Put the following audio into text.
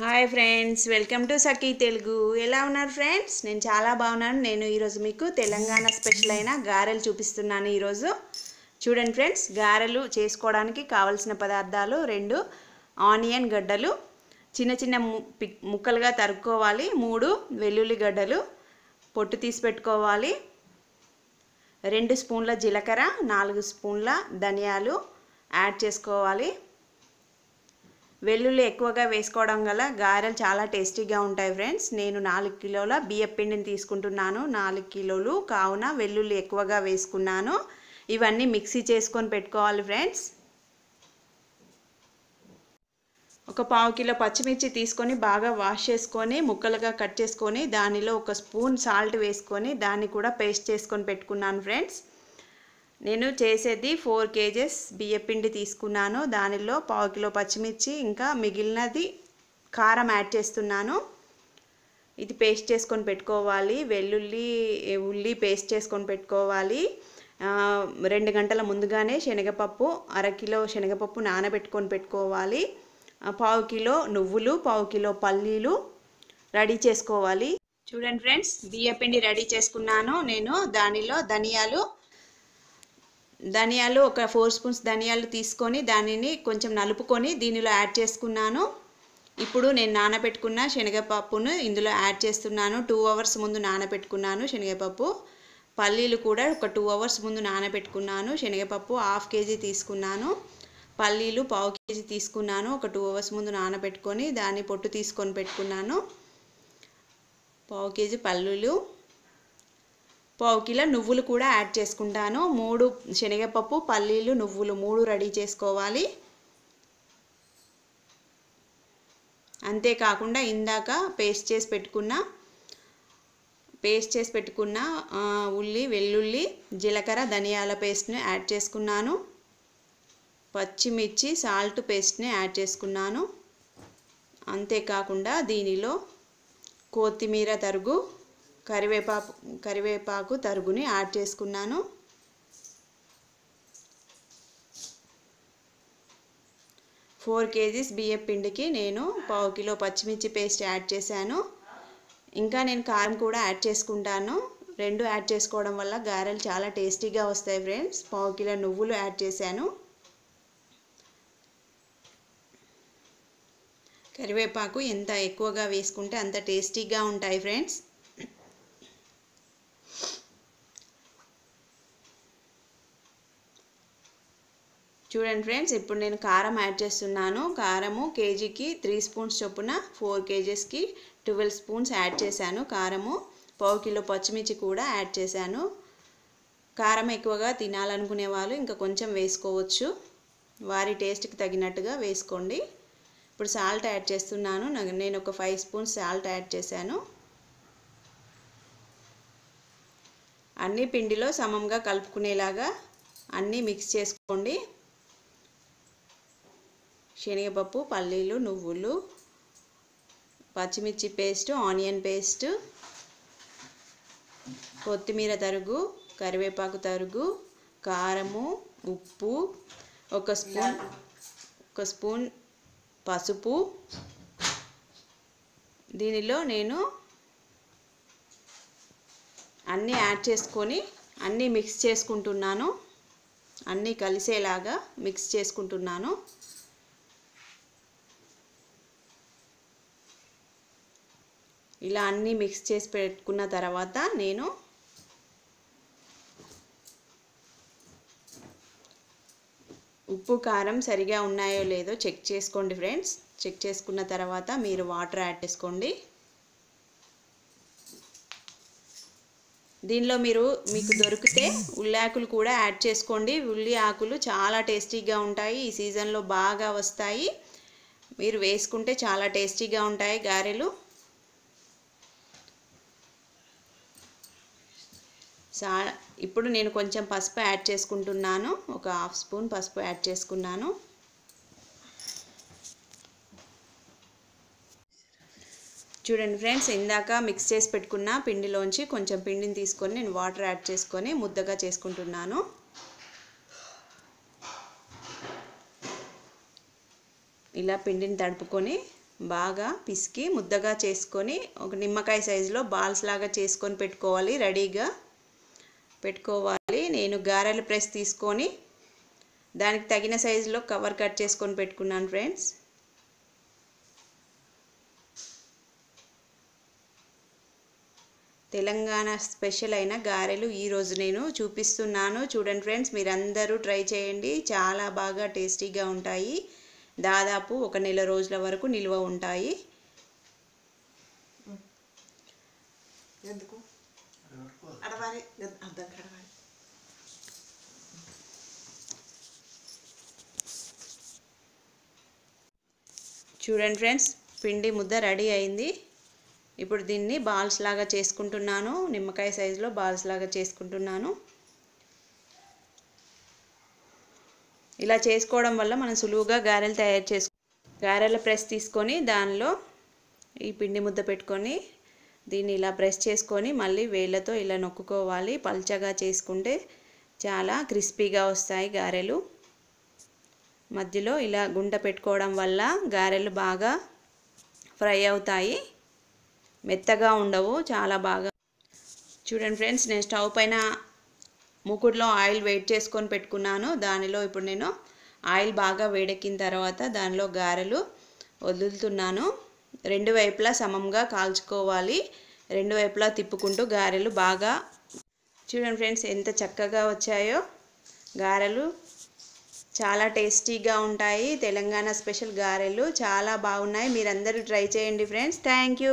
Hi friends welcome to Sakhi Telugu ఎలా ఉన్నారు friends నేను చాలా బాగున్నాను. నేను ఈరోజు మీకు తెలంగాణ స్పెషల్ అయిన గారెలు చూపిస్తున్నాను ఈరోజు. చూడండి ఫ్రెండ్స్ గారెలు చేసుకోవడానికి కావలసిన పదార్థాలు రెండు. ఆనియన్ గడ్డలు. చిన్న చిన్న పిక్- ముక్కలుగా తరుక్కోవాలి. మూడు వెల్లుల్లి గడ్డలు. పొట్టు తీసి పెట్టుకోవాలి. రెండు స్పూన్ల జీలకర్ర నాలుగు స్పూన్ల ధనియాలు యాడ్ చేసుకోవాలి. వెల్లుల్లి ఎక్కువగా వేసుకోవడం వల్ల గారెలు చాలా టేస్టీగా ఉంటాయి ఫ్రెండ్స్. నేను నాలుగు కిలోల బియ్యం పిండిని తీసుకుంటున్నాను. నాలుగు కిలోలు కావున వెల్లుల్లి ఎక్కువగా వేసుకున్నాను. ఇవన్నీ మిక్సీ చేసుకొని పెట్టుకోవాలి ఫ్రెండ్స్. ఒక పావు కిలో పచ్చిమిర్చి తీసుకొని బాగా వాష్ చేసుకొని ముక్కలుగా కట్ చేసుకొని దానిలో ఒక స్పూన్ సాల్ట్ వేసుకొని దాన్ని కూడా పేస్ట్ చేసుకొని పెట్టుకున్నాను ఫ్రెండ్స్. నేను చేసేది ఫోర్ కేజెస్ బియ్యపిండి తీసుకున్నాను. దానిలో పావు కిలో పచ్చిమిర్చి ఇంకా మిగిలినది కారం యాడ్ చేస్తున్నాను. ఇది పేస్ట్ చేసుకొని పెట్టుకోవాలి. వెల్లుల్లి ఉల్లి పేస్ట్ చేసుకొని పెట్టుకోవాలి. రెండు గంటల ముందుగానే శనగపప్పు అరకిలో శనగపప్పు నానబెట్టుకొని పెట్టుకోవాలి. పావు కిలో నువ్వులు పావు కిలో పల్లీలు రెడీ చేసుకోవాలి. చూడండి ఫ్రెండ్స్ బియ్యపిండి రెడీ చేసుకున్నాను నేను. దానిలో ధనియాలు ధనియాలు ఒక ఫోర్ స్పూన్స్ ధనియాలు తీసుకొని దానిని కొంచెం నలుపుకొని దీనిలో యాడ్ చేసుకున్నాను. ఇప్పుడు నేను నానబెట్టుకున్న శనగపప్పును ఇందులో యాడ్ చేస్తున్నాను. టూ అవర్స్ ముందు నానబెట్టుకున్నాను శనగపప్పు. పల్లీలు కూడా ఒక టూ అవర్స్ ముందు నానబెట్టుకున్నాను. శనగపప్పు హాఫ్ కేజీ తీసుకున్నాను. పల్లీలు పావు కేజీ తీసుకున్నాను. ఒక టూ అవర్స్ ముందు నానబెట్టుకొని దాన్ని పొట్టు తీసుకొని పెట్టుకున్నాను. పావు కేజీ పల్లీలు. పావు కిలో నువ్వులు కూడా యాడ్ చేసుకుంటాను. మూడు శనగపప్పు పల్లీలు నువ్వులు మూడు రెడీ చేసుకోవాలి. అంతేకాకుండా ఇందాక పేస్ట్ చేసి పెట్టుకున్న పేస్ట్ చేసి పెట్టుకున్న ఉల్లి వెల్లుల్లి జీలకర్ర ధనియాల పేస్ట్ని యాడ్ చేసుకున్నాను. పచ్చిమిర్చి సాల్ట్ పేస్ట్ని యాడ్ చేసుకున్నాను. అంతేకాకుండా దీనిలో కొత్తిమీర తరుగు కరివేపాకు కరివేపాకు తరుగుని యాడ్ చేసుకున్నాను. ఫోర్ కేజీస్ బియ్యం పిండికి నేను పావు కిలో పచ్చిమిర్చి పేస్ట్ యాడ్ చేశాను. ఇంకా నేను కారం కూడా యాడ్ చేసుకుంటాను. రెండు యాడ్ చేసుకోవడం వల్ల గారెలు చాలా టేస్టీగా వస్తాయి ఫ్రెండ్స్. పావు కిలో నువ్వులు యాడ్ చేశాను. కరివేపాకు ఎంత ఎక్కువగా వేసుకుంటే అంత టేస్టీగా ఉంటాయి ఫ్రెండ్స్. చూడండి ఫ్రెండ్స్ ఇప్పుడు నేను కారం యాడ్ చేస్తున్నాను. కారము కేజీకి త్రీ స్పూన్స్ చొప్పున ఫోర్ కేజీస్కి ట్వెల్వ్ స్పూన్స్ యాడ్ చేశాను కారము. పావు కిలో పచ్చిమిర్చి కూడా యాడ్ చేశాను. కారం ఎక్కువగా తినాలనుకునే వాళ్ళు ఇంకా కొంచెం వేసుకోవచ్చు. వారి టేస్ట్కి తగినట్టుగా వేసుకోండి. ఇప్పుడు సాల్ట్ యాడ్ చేస్తున్నాను. నేను ఒక ఫైవ్ స్పూన్స్ సాల్ట్ యాడ్ చేశాను. అన్ని పిండిలో సమంగా కలుపుకునేలాగా అన్నీ మిక్స్ చేసుకోండి. శనగపప్పు పల్లీలు నువ్వులు పచ్చిమిర్చి పేస్ట్ ఆనియన్ పేస్ట్ కొత్తిమీర తరుగు కరివేపాకు తరుగు కారము ఉప్పు ఒక స్పూన్ ఒక స్పూన్ పసుపు. దీనిలో నేను అన్నీ యాడ్ చేసుకొని అన్నీ మిక్స్ చేసుకుంటున్నాను. అన్నీ కలిసేలాగా మిక్స్ చేసుకుంటున్నాను. ఇలా అన్నీ మిక్స్ చేసి పెట్టుకున్న తర్వాత నేను ఉప్పు కారం సరిగా ఉన్నాయో లేదో చెక్ చేసుకోండి ఫ్రెండ్స్. చెక్ చేసుకున్న తర్వాత మీరు వాటర్ యాడ్ చేసుకోండి. దీనిలో మీరు మీకు దొరికితే ఉల్లి ఆకులు కూడా యాడ్ చేసుకోండి. ఉల్లి ఆకులు చాలా టేస్టీగా ఉంటాయి. ఈ సీజన్లో బాగా వస్తాయి. మీరు వేసుకుంటే చాలా టేస్టీగా ఉంటాయి గారెలు. సా ఇప్పుడు నేను కొంచెం పసుపు యాడ్ చేసుకుంటున్నాను. ఒక హాఫ్ స్పూన్ పసుపు యాడ్ చేసుకున్నాను. చూడండి ఫ్రెండ్స్ ఇందాక మిక్స్ చేసి పెట్టుకున్న పిండిలోంచి కొంచెం పిండిని తీసుకొని నేను వాటర్ యాడ్ చేసుకొని ముద్దగా చేసుకుంటున్నాను. ఇలా పిండిని తడుపుకొని బాగా పిసికి ముద్దగా చేసుకొని ఒక నిమ్మకాయ సైజులో బాల్స్ లాగా చేసుకొని పెట్టుకోవాలి రెడీగా. పెట్టుకోవాలి. నేను గారెల ప్రెస్ తీసుకొని దానికి తగిన సైజులో కవర్ కట్ చేసుకొని పెట్టుకున్నాను ఫ్రెండ్స్. తెలంగాణ స్పెషల్ అయిన గారెలు ఈరోజు నేను చూపిస్తున్నాను. చూడండి ఫ్రెండ్స్ మీరందరూ ట్రై చేయండి. చాలా బాగా టేస్టీగా ఉంటాయి. దాదాపు ఒక నెల రోజుల వరకు నిల్వ ఉంటాయి. ఎందుకు? చూడండి ఫ్రెండ్స్ పిండి ముద్ద రెడీ అయింది. ఇప్పుడు దీన్ని బాల్స్ లాగా చేసుకుంటున్నాను. నిమ్మకాయ సైజులో బాల్స్ లాగా చేసుకుంటున్నాను. ఇలా చేసుకోవడం వల్ల మనం సులువుగా గారెలు తయారు చేసు గారెల ప్రెస్ తీసుకొని దానిలో ఈ పిండి ముద్ద పెట్టుకొని దీన్ని ఇలా ప్రెస్ చేసుకొని మళ్ళీ వేళ్ళతో ఇలా నొక్కుకోవాలి. పల్చగా చేసుకుంటే చాలా క్రిస్పీగా వస్తాయి గారెలు. మధ్యలో ఇలా గుంట పెట్టుకోవడం వల్ల గారెలు బాగా ఫ్రై అవుతాయి. మెత్తగా ఉండవు చాలా బాగా. చూడండి ఫ్రెండ్స్ నేను స్టవ్ పైన మూకుడులో ఆయిల్ వెయిట్ చేసుకొని పెట్టుకున్నాను. దానిలో ఇప్పుడు నేను ఆయిల్ బాగా వేడెక్కిన తర్వాత దానిలో గారెలు వదులుతున్నాను. రెండు వైపులా సమంగా కాల్చుకోవాలి. రెండు వైపులా తిప్పుకుంటూ గారెలు బాగా చూడండి ఫ్రెండ్స్ ఎంత చక్కగా వచ్చాయో. గారెలు చాలా టేస్టీగా ఉంటాయి. తెలంగాణ స్పెషల్ గారెలు చాలా బాగున్నాయి. మీరందరూ ట్రై చేయండి ఫ్రెండ్స్. Thank you